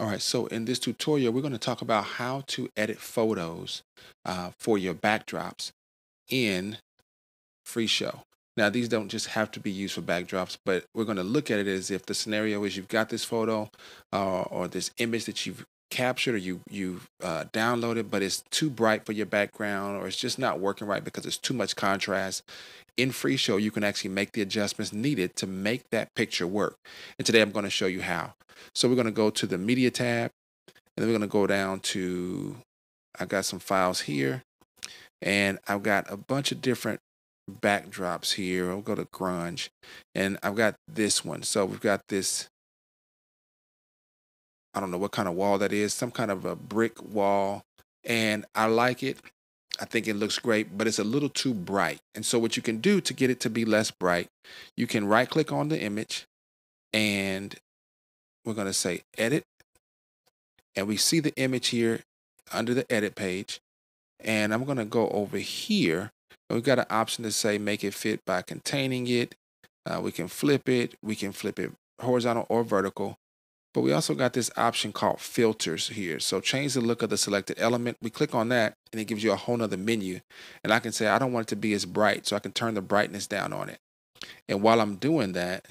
All right, so in this tutorial, we're going to talk about how to edit photos uh, for your backdrops in FreeShow. Now, these don't just have to be used for backdrops, but we're going to look at it as if the scenario is you've got this photo uh, or this image that you've captured or you you've uh, downloaded, but it's too bright for your background or it's just not working right because it's too much contrast. In FreeShow, you can actually make the adjustments needed to make that picture work. And today I'm going to show you how. So we're going to go to the media tab and then we're going to go down to, I got some files here and I've got a bunch of different backdrops here. I'll go to grunge and I've got this one. So we've got this, I don't know what kind of wall that is, some kind of a brick wall. And I like it. I think it looks great, but it's a little too bright. And so what you can do to get it to be less bright, you can right click on the image and we're going to say edit. And we see the image here under the edit page. And I'm going to go over here. We've got an option to say make it fit by containing it. Uh, we can flip it. We can flip it horizontal or vertical. But we also got this option called filters here. So change the look of the selected element. We click on that and it gives you a whole nother menu. And I can say I don't want it to be as bright. So I can turn the brightness down on it. And while I'm doing that,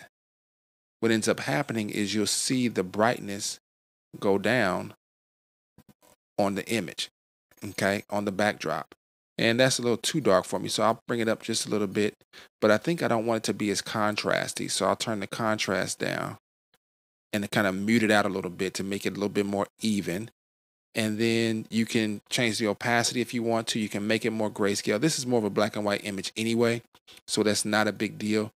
what ends up happening is you'll see the brightness go down on the image, okay, on the backdrop. And that's a little too dark for me, so I'll bring it up just a little bit. But I think I don't want it to be as contrasty, so I'll turn the contrast down and to kind of mute it out a little bit to make it a little bit more even. And then you can change the opacity if you want to. You can make it more grayscale. This is more of a black and white image anyway, so that's not a big deal.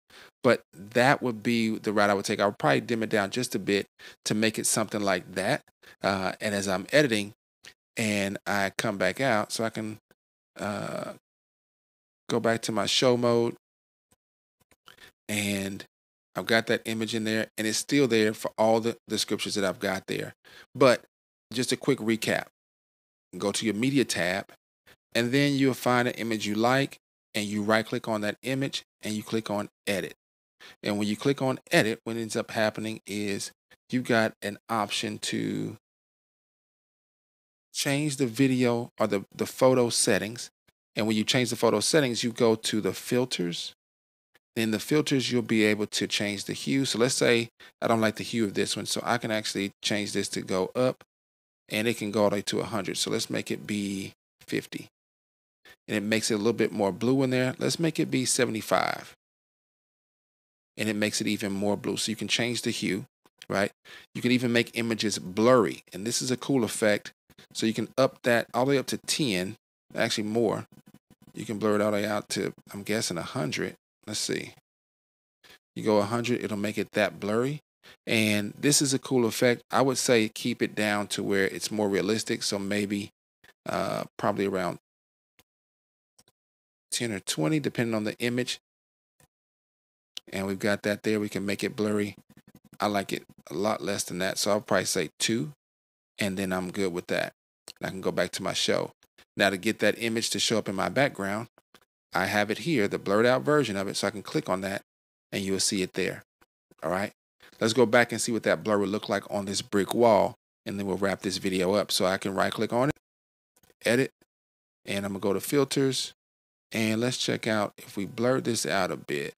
But that would be the route I would take. I would probably dim it down just a bit to make it something like that. Uh, and as I'm editing and I come back out, so I can uh, go back to my show mode and I've got that image in there and it's still there for all the descriptions that I've got there. But just a quick recap. Go to your media tab and then you'll find an image you like and you right click on that image and you click on edit. And when you click on edit, what ends up happening is you've got an option to change the video or the, the photo settings. And when you change the photo settings, you go to the filters. In the filters, you'll be able to change the hue. So let's say I don't like the hue of this one. So I can actually change this to go up and it can go all the way to 100. So let's make it be 50. And it makes it a little bit more blue in there. Let's make it be 75 and it makes it even more blue. So you can change the hue, right? You can even make images blurry. And this is a cool effect. So you can up that all the way up to 10, actually more. You can blur it all the way out to, I'm guessing 100. Let's see. You go 100, it'll make it that blurry. And this is a cool effect. I would say keep it down to where it's more realistic. So maybe uh, probably around 10 or 20, depending on the image and we've got that there. We can make it blurry. I like it a lot less than that. So I'll probably say two, and then I'm good with that. I can go back to my show. Now to get that image to show up in my background, I have it here, the blurred out version of it. So I can click on that and you'll see it there. All right. Let's go back and see what that blur would look like on this brick wall. And then we'll wrap this video up. So I can right click on it, edit, and I'm gonna go to filters. And let's check out if we blur this out a bit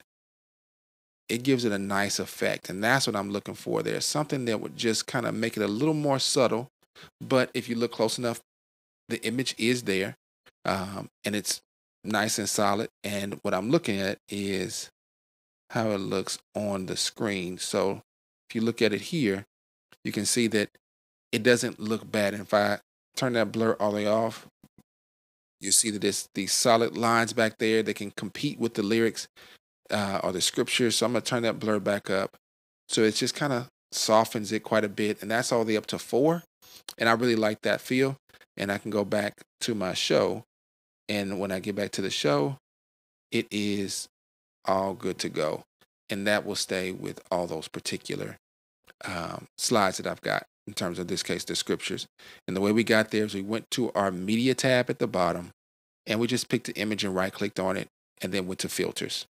it gives it a nice effect. And that's what I'm looking for there. Something that would just kind of make it a little more subtle. But if you look close enough, the image is there um, and it's nice and solid. And what I'm looking at is how it looks on the screen. So if you look at it here, you can see that it doesn't look bad. And if I turn that blur all the way off, you see that there's these solid lines back there that can compete with the lyrics uh, or the scriptures. So I'm going to turn that blur back up. So it just kind of softens it quite a bit. And that's all the up to four. And I really like that feel. And I can go back to my show. And when I get back to the show, it is all good to go. And that will stay with all those particular um, slides that I've got in terms of this case, the scriptures. And the way we got there is we went to our media tab at the bottom and we just picked the image and right clicked on it and then went to filters.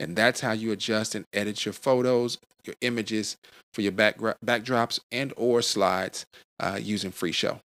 And that's how you adjust and edit your photos, your images for your back, backdrops and or slides uh, using Freeshow.